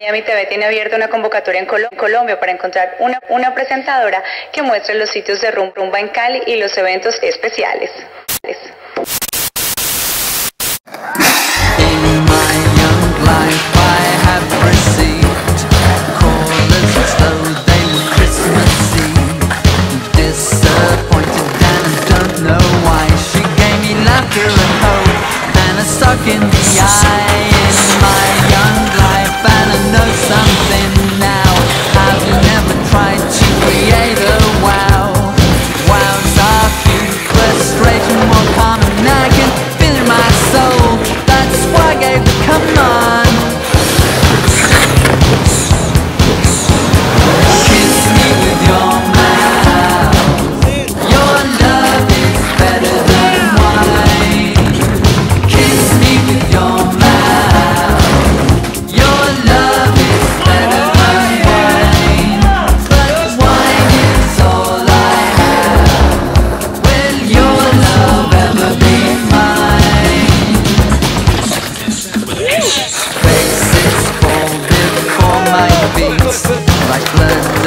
Miami TV tiene abierta una convocatoria en, Colombia para encontrar una, una, presentadora que muestre los sitios de rumba en Cali y los eventos especiales. Suck in the eye. Like blood.